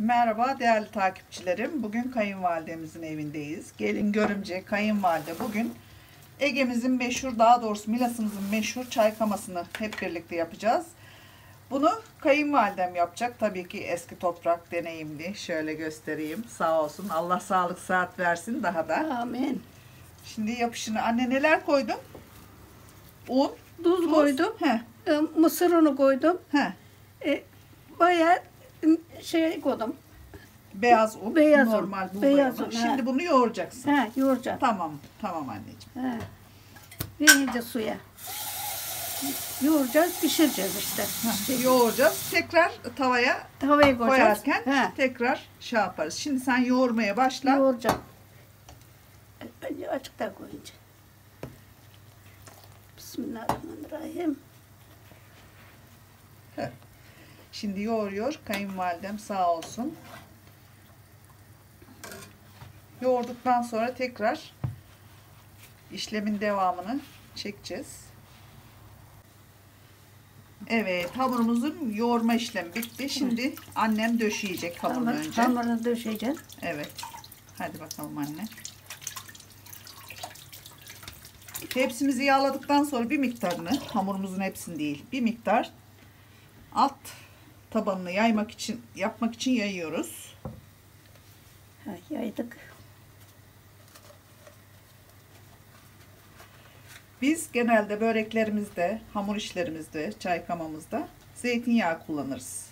Merhaba değerli takipçilerim. Bugün kayınvalidemizin evindeyiz. Gelin görümce kayınvalide bugün Ege'mizin meşhur daha doğrusu Milas'ımızın meşhur çaykamasını hep birlikte yapacağız. Bunu kayınvalidem yapacak. Tabii ki eski toprak deneyimli. Şöyle göstereyim. Sağ olsun. Allah sağlık saat versin daha da. Amin. Şimdi yapışını. Anne neler koydun? Un. Tuz koydum. He. e, Mısır unu koydum. He. E, bayağı şey koydum. Beyaz un. Beyaz un. normal buğday Beyaz unu. un, Şimdi he. bunu yoğuracaksın. He, yoğuracağım. Tamam. Tamam anneciğim. He. Verince suya. Yoğuracağız, pişireceğiz işte. Şey, Yoğuracağız. Tekrar tavaya Tavaya koyacağız. koyarken He. tekrar şey yaparız. Şimdi sen yoğurmaya başla. Yoğuracağım. Önce açıkta koyunca. Bismillahirrahmanirrahim. Şimdi yoğuruyor. Kayınvalidem sağ olsun. Yoğurduktan sonra tekrar işlemin devamını çekeceğiz. Evet hamurumuzun yoğurma işlemi bitti. Şimdi annem döşeyecek hamurunu Hamur, önce. hamurunu döşeceğiz. Evet. Hadi bakalım anne. Tepsimizi yağladıktan sonra bir miktarını, hamurumuzun hepsini değil, bir miktar alt tabanını yaymak için, yapmak için yayıyoruz. Ha, yaydık. Biz genelde böreklerimizde, hamur işlerimizde, çaykamamızda zeytinyağı kullanırız.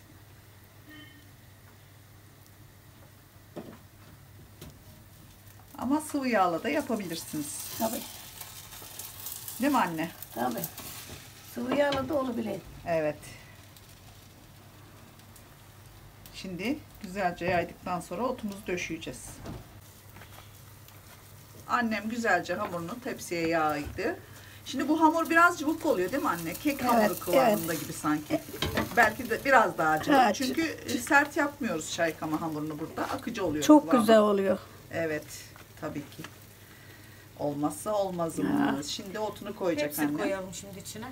Ama sıvı yağla da yapabilirsiniz. Tabii, Değil mi anne? tabii. Sıvı yağla da olabilir. Evet. Şimdi güzelce yaydıktan sonra otumuzu döşeyeceğiz. Annem güzelce hamurunu tepsiye yağdı. Şimdi bu hamur biraz cıvık oluyor değil mi anne? Kek hamuru Evet, kıvamında gibi sanki. Belki de biraz daha cıvık. Evet. Çünkü sert yapmıyoruz çaykama hamurunu burada. Akıcı oluyor. Çok kıvamı. güzel oluyor. Evet. Tabii ki. Olmazsa olmazımız. Şimdi otunu koyacak Hepsi anne. koyalım şimdi içine.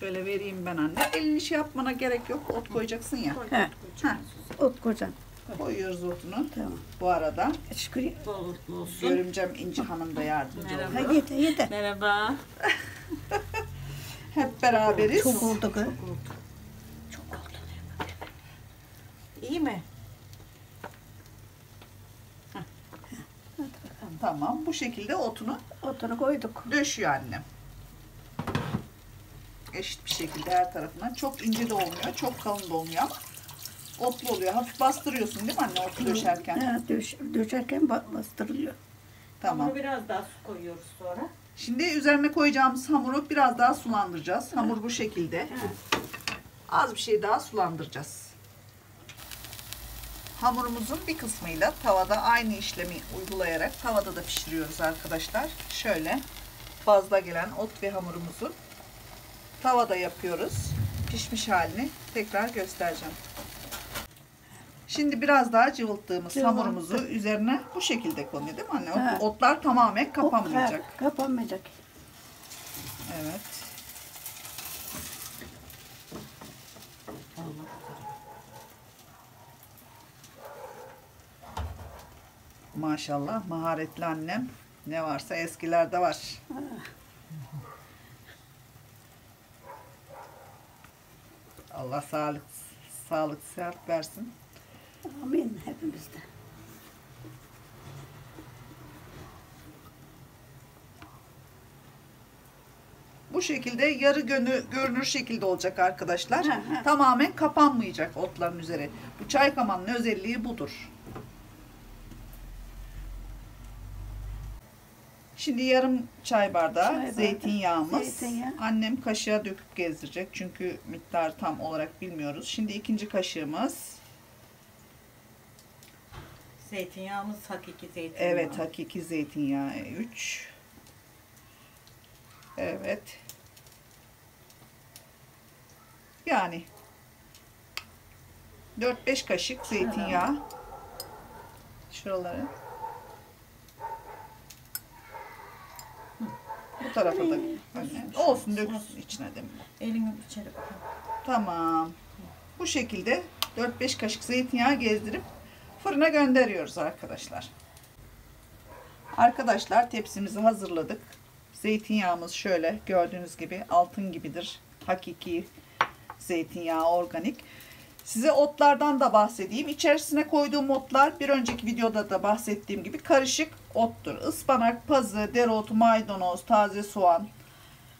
Şöyle vereyim ben anne. Elini şey yapmana gerek yok. Ot koyacaksın ya. Koy, He. Ot kocan. koyuyoruz otunu. Tamam. Bu arada Şükür. Bol olsun. görümcem İnci Hanım da yardımcı Merhaba. oldu. Ha, yeter yeter. Merhaba. Hep beraberiz. Çok oldu kız. Çok oldu. İyi mi? Tamam. Bu şekilde otunu Otunu koyduk. döşüyor annem. Eşit bir şekilde her tarafına. Çok ince de olmuyor. Çok kalın da olmuyor ama otlu oluyor. Hafif bastırıyorsun değil mi anne otu döşerken? Ha, döş, döşerken ba- bastırılıyor. Tamam. Hamuru biraz daha su koyuyoruz sonra. Şimdi üzerine koyacağımız hamuru biraz daha sulandıracağız. Hamur bu şekilde. Az bir şey daha sulandıracağız. Hamurumuzun bir kısmıyla tavada aynı işlemi uygulayarak tavada da pişiriyoruz arkadaşlar. Şöyle fazla gelen ot ve hamurumuzu tavada yapıyoruz. Pişmiş halini tekrar göstereceğim. Şimdi biraz daha cıvılttığımız Cıvılttı. hamurumuzu üzerine bu şekilde konuyor değil mi anne? Ha. Otlar tamamen kapanmayacak. Ha, kapanmayacak. Evet. Maşallah maharetli annem. Ne varsa eskilerde var. Allah sağlık sağlık sıhhat versin. Amin hepimizde. Bu şekilde yarı gönü, görünür şekilde olacak arkadaşlar. Tamamen kapanmayacak otların üzeri. Bu çaykamanın özelliği budur. Şimdi yarım çay bardağı Çay bardağı zeytinyağımız. zeytinyağı. Annem kaşığa döküp gezdirecek. Çünkü miktarı tam olarak bilmiyoruz. Şimdi ikinci kaşığımız. Zeytinyağımız hakiki zeytinyağı. Evet hakiki zeytinyağı 3. Evet. Yani 4-5 kaşık zeytinyağı. Şuraları. Tarafa da. Olsun döksün içine de. Elini içeri. Tamam. Bu şekilde 4-5 kaşık zeytinyağı gezdirip fırına gönderiyoruz arkadaşlar. Arkadaşlar tepsimizi hazırladık. Zeytinyağımız şöyle gördüğünüz gibi altın gibidir. Hakiki zeytinyağı organik. Size otlardan da bahsedeyim. İçerisine koyduğum otlar bir önceki videoda da bahsettiğim gibi karışık ottur. Ispanak, pazı, dereotu, maydanoz, taze soğan,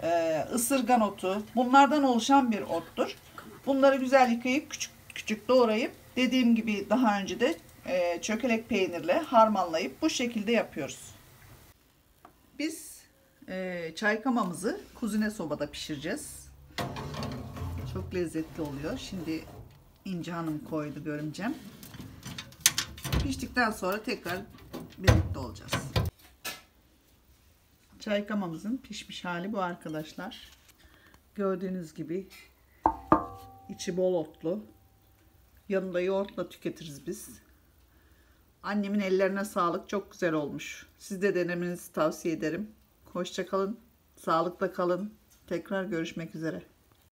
e, ısırgan otu bunlardan oluşan bir ottur. Bunları güzel yıkayıp küçük küçük doğrayıp dediğim gibi daha önce de e, çökelek peynirle harmanlayıp bu şekilde yapıyoruz. Biz e, çaykamamızı kuzine sobada pişireceğiz. Çok lezzetli oluyor. Şimdi İnci Hanım koydu görümcem. Piştikten sonra tekrar birlikte olacağız. Çaykamamızın pişmiş hali bu arkadaşlar. Gördüğünüz gibi içi bol otlu. Yanında yoğurtla tüketiriz biz. Annemin ellerine sağlık. Çok güzel olmuş. Siz de denemenizi tavsiye ederim. Hoşça kalın. Sağlıkla kalın. Tekrar görüşmek üzere.